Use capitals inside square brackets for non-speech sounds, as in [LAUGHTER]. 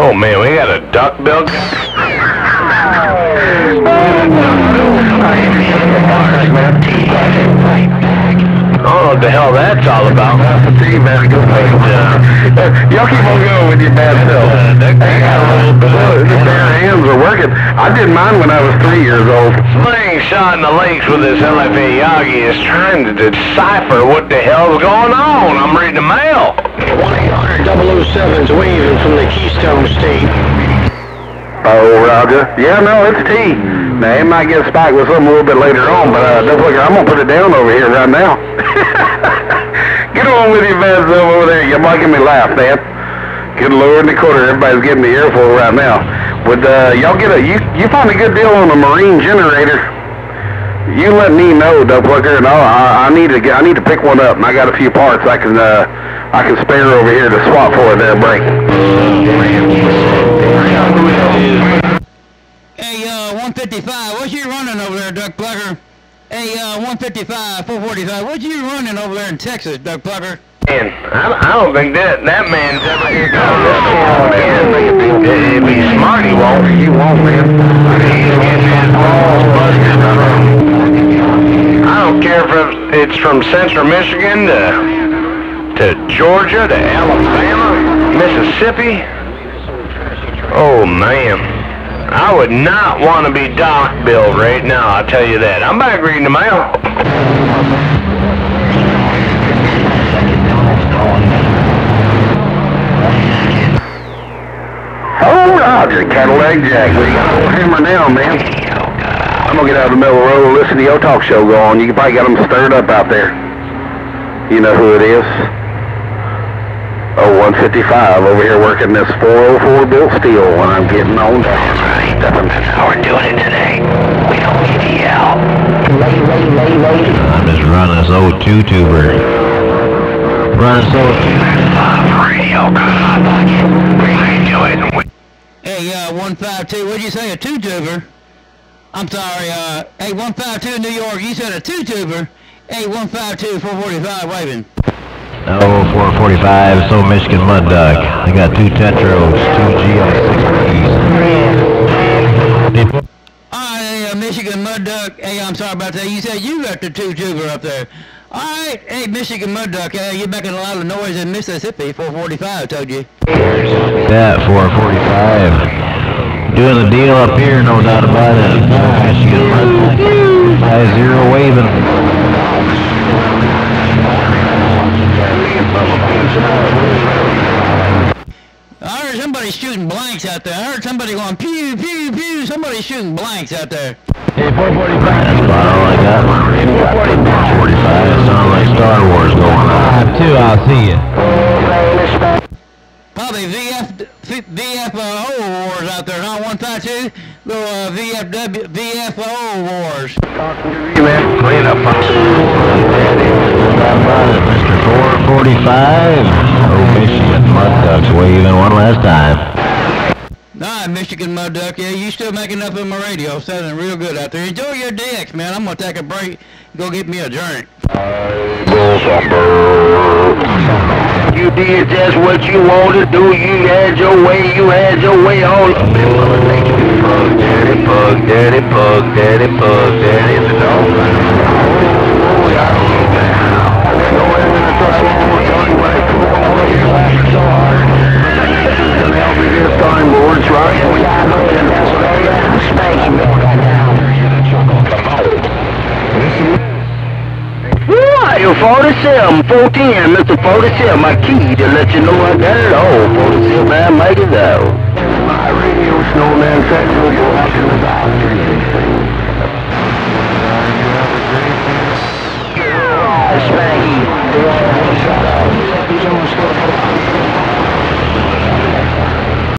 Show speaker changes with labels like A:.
A: Oh man, we got a duck bill. I don't know what the hell that's all about.
B: Team, man. Go Y'all keep on going with your bad self. Hey, uh, the bare hands are working. I did mine when I was three years old.
A: Slingshot in the lakes with this LFA Yagi is trying to decipher what the hell's going on. I'm reading the mail.
C: 1-800-007's waving from the Keystone State.
B: Oh, Roger. Yeah, no, it's T. Now, it might get spiked with something a little bit later on, but uh, look, I'm going to put it down over here right now. [LAUGHS] Get on with your bad over there. You're making me laugh, man. Good Lord in the quarter. Everybody's getting the earful right now. Would uh, y'all get a, you, you find a good deal on a marine generator? You let me know, Ducklucker, and I'll, I, I need to get, I need to pick one up, and I got a few parts I can, uh, I can spare over here to swap for it there break.
D: Hey, uh, 155, what you running over there, Duck Plucker? Hey, uh, 155, 445, what you running over there in Texas, Duck Plucker?
A: Man, I, I don't think that that man's ever here coming up man. If he's smart, he won't.
B: You won't, man.
A: He's getting his balls busted. I don't care if it's from central Michigan to to Georgia to Alabama, Mississippi. Oh man. I would not want to be dock billed right now, I'll tell you that. I'm back reading the mail.
B: Roger, Cadillac Jack. We got a hammer now, man. I'm gonna get out of the middle of the road and listen to your talk show go on. You probably got them stirred up out there. You know who it is? Oh, 155 over here working this 404 built steel when I'm getting on down.
A: Right, that's how we're doing it today. We don't need to yell.
E: I'm just running this old two-tuber. Running this old
A: Love radio, God, I like it. I enjoy it.
D: Hey, uh, 152, what'd you say, a two-tuber? I'm sorry, uh, hey, 152 New York, you said a two-tuber? Hey, 152, 445 waving.
E: Oh, 445, so Michigan Mud Duck. I got two Tetros, two GI-60s.
D: Alright, uh, Michigan Mud Duck, hey, I'm sorry about that, you said you got the two-tuber up there. Alright, hey, Michigan Mud Duck, uh, you're making a lot of noise in Mississippi, 445, told you.
E: That 445. Doing the deal up here, no doubt about it. Michigan Mud Duck. High zero waving.
D: I heard somebody shooting blanks out there. I heard somebody going pew, pew, pew. Somebody shooting blanks out there. Hey, 445.
E: That's about all I got. 445. It sounds like Star Wars going on. I have Two, I'll see you.
D: Probably VF, VFO wars out there, not 152. Little uh, VFW, VFO wars.
B: You, man.
A: Clean up, folks.
E: How about it, Mr. 445? Oh, Michigan Mud Ducks waving one last time.
D: Nah, Michigan Mud Duck, yeah, you still making up in my radio. Sounding real good out there. Enjoy your DX, man. I'm gonna take a break. Go get me a drink.
B: You did just what you wanted to do. You had your way. You had your way all up in Mother Nature. Pug, daddy, pug, daddy, pug, daddy, pug, daddy, dog. Oh, 47, 410, Mr. 47, my key to let you know I got it all. 47, man, make it out. My radio snowman said you were watching the doctor, you Spanky.